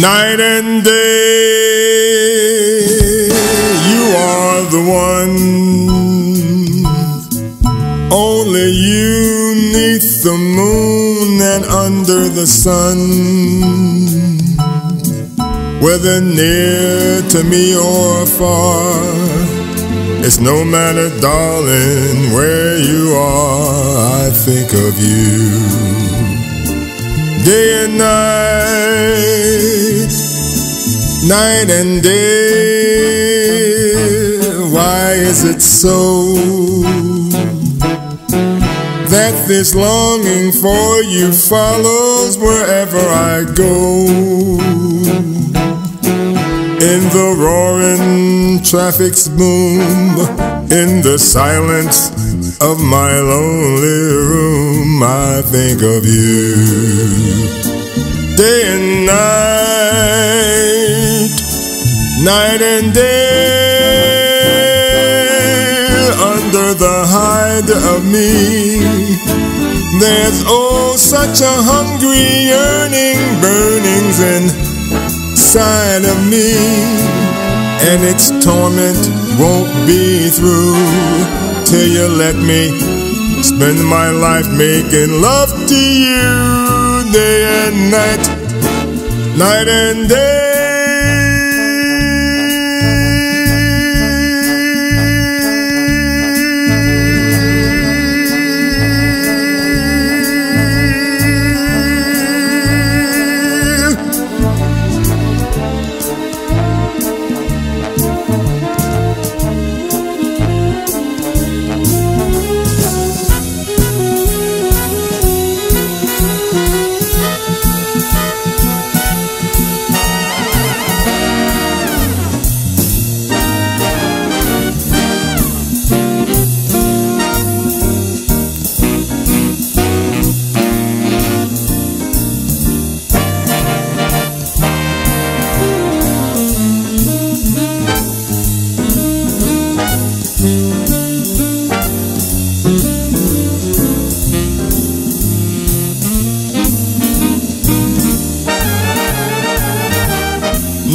Night and day, you are the one. Only you neath the moon and under the sun. Whether near to me or far, it's no matter, darling, where you are, I think of you day and night, night and day. Why is it so that this longing for you follows wherever I go? In the roaring traffic's boom, in the silence of my lonely room, I think of you day and night, night and day, under the hide of me. There's oh such a hungry yearning burnings inside of me, and its torment won't be through till you let me spend my life making love to you day and night, night and day.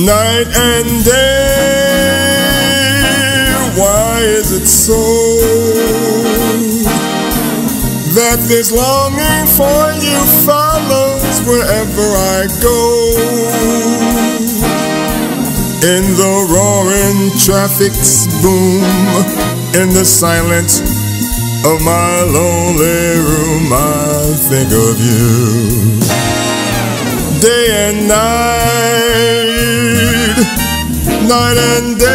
Night and day. Why is it so that this longing for you follows wherever I go? In the roaring traffic's boom, in the silence of my lonely room, I think of you day and night, night and day,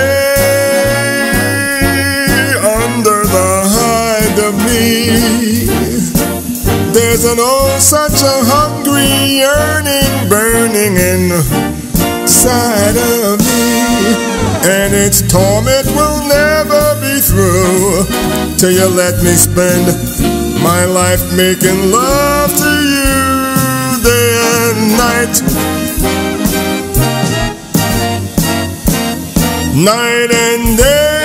under the hide of me. There's an oh such a hungry yearning burning inside of me, and its torment will never be through till you let me spend my life making love to you day and night. Night and day.